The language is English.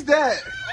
is that?